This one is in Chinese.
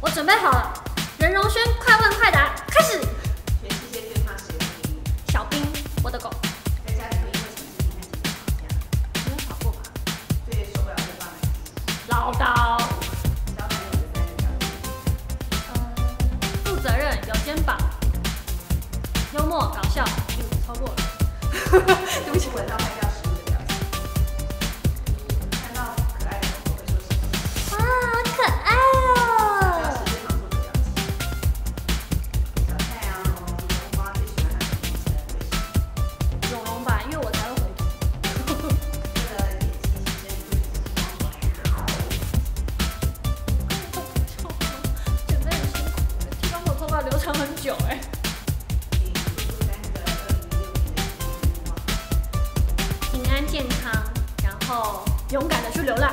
我准备好了。任荣轩，快问快答，开始。全世界最怕谁的第一？小兵，我的狗。在家里会因为什么事情吵架？没有吵过吧？最受不了对方的唠叨。交男友的三个条件。呃，负责任，有肩膀，幽默搞笑，嗯，超过了。有哎，平安健康，然后勇敢的去流浪。